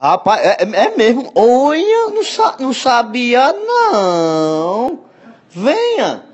Rapaz, é, é mesmo? Olha, não, sa não sabia não. Venha.